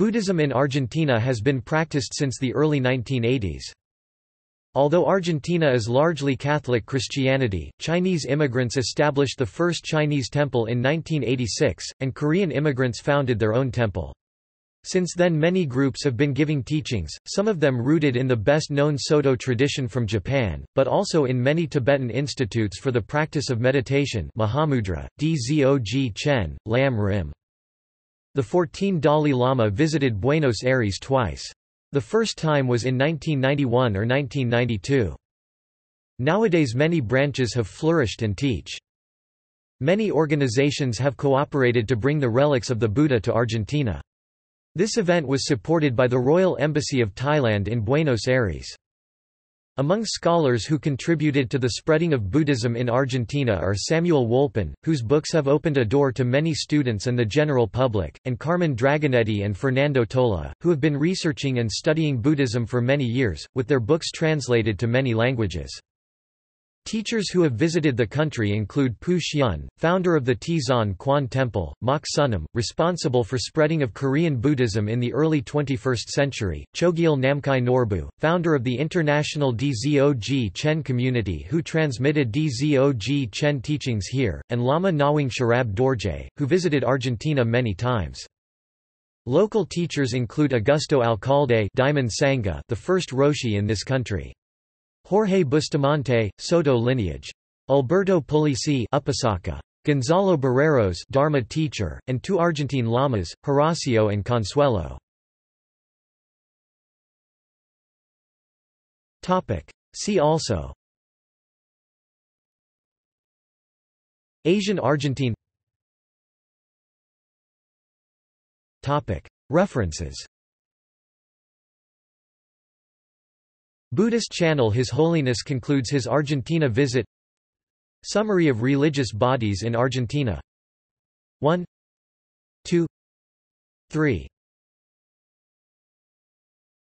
Buddhism in Argentina has been practiced since the early 1980s. Although Argentina is largely Catholic Christianity, Chinese immigrants established the first Chinese temple in 1986, and Korean immigrants founded their own temple. Since then many groups have been giving teachings, some of them rooted in the best-known Soto tradition from Japan, but also in many Tibetan institutes for the practice of meditation Mahamudra, Dzog Chen, Lam Rim. The 14 Dalai Lama visited Buenos Aires twice. The first time was in 1991 or 1992. Nowadays many branches have flourished and teach. Many organizations have cooperated to bring the relics of the Buddha to Argentina. This event was supported by the Royal Embassy of Thailand in Buenos Aires. Among scholars who contributed to the spreading of Buddhism in Argentina are Samuel Wolpin, whose books have opened a door to many students and the general public, and Carmen Dragonetti and Fernando Tola, who have been researching and studying Buddhism for many years, with their books translated to many languages. Teachers who have visited the country include Pu Xian, founder of the Tzong Kuan Temple, Mak Sunam, responsible for spreading of Korean Buddhism in the early 21st century, Chogyal Namkhai Norbu, founder of the international Dzog Chen community who transmitted Dzog Chen teachings here, and Lama Nawang Sharab Dorje, who visited Argentina many times. Local teachers include Augusto Alcalde Diamond Sangha, the first Roshi in this country. Jorge Bustamante, Soto lineage. Alberto Pulici Upasaka. Gonzalo Barreros Dharma teacher, and two Argentine lamas, Horacio and Consuelo. See also Asian Argentine References Buddhist channel His Holiness concludes his Argentina visit. Summary of religious bodies in Argentina. 1 2 3